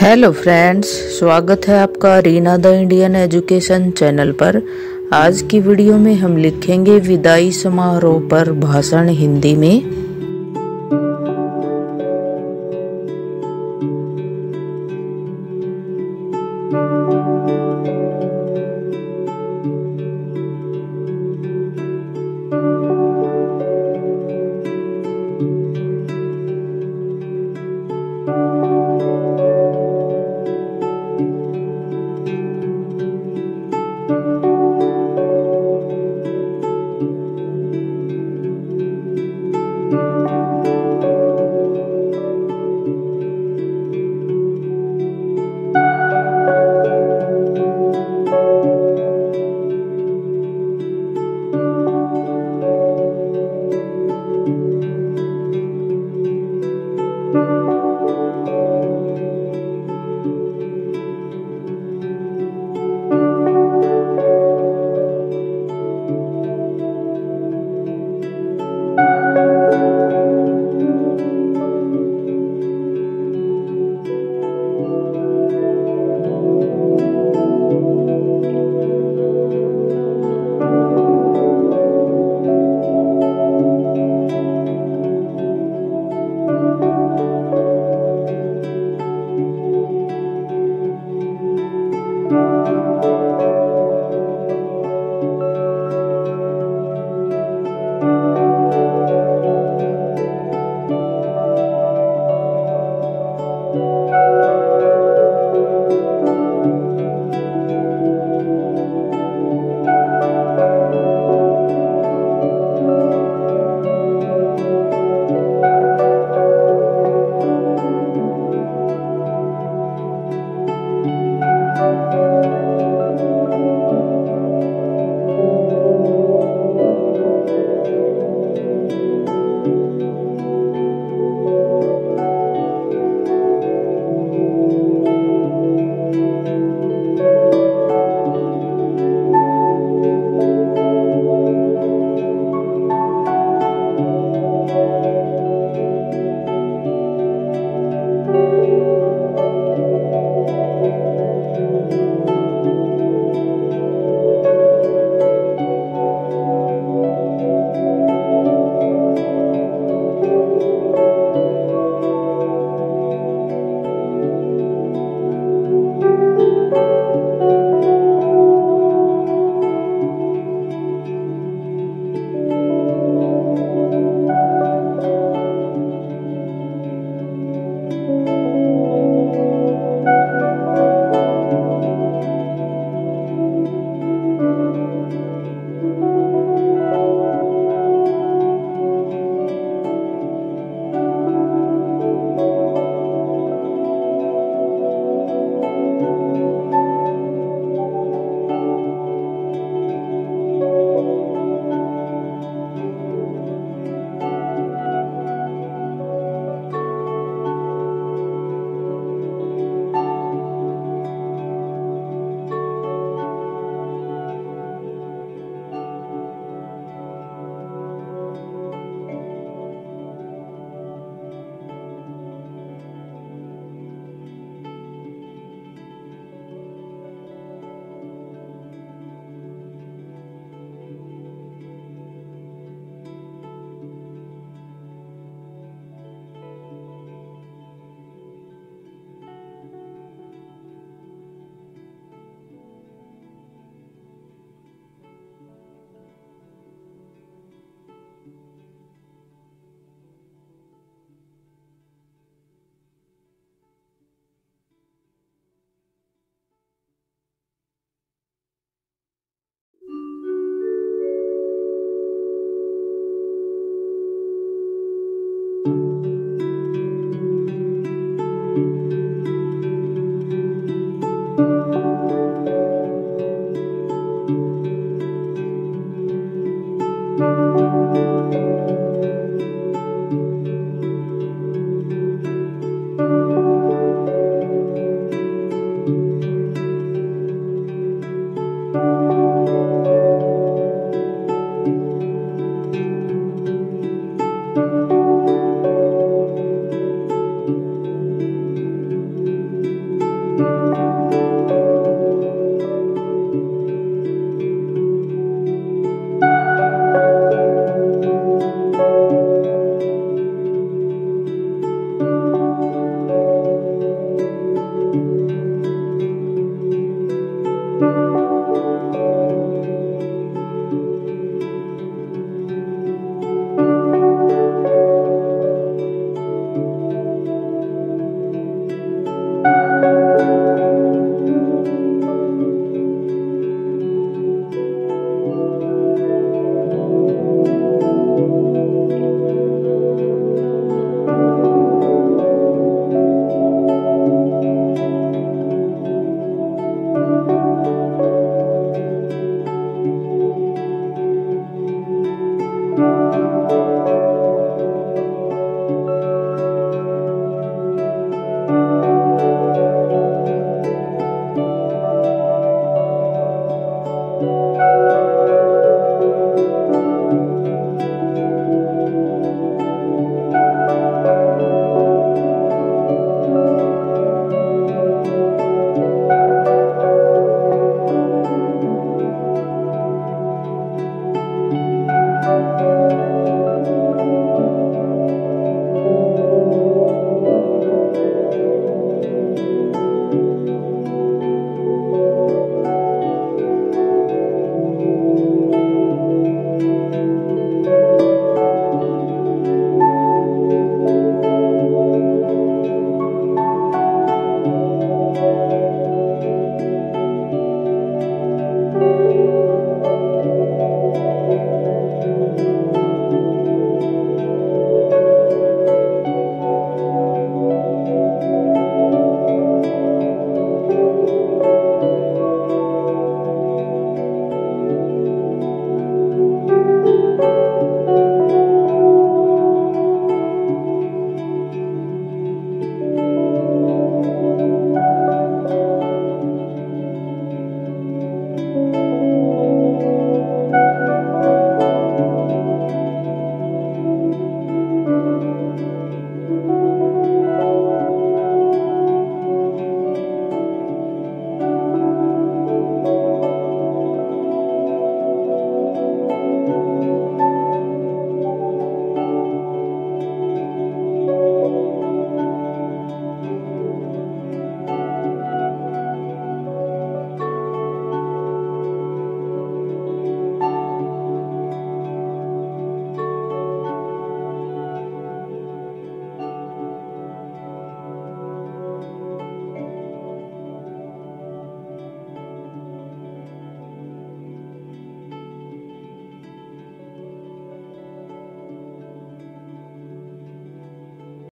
Hello friends स्वागत है आपका Reena the Indian education channel पर। आज की वीडियो में हम लिखेंगे विदाई समारोह पर भाषण हिंदी में।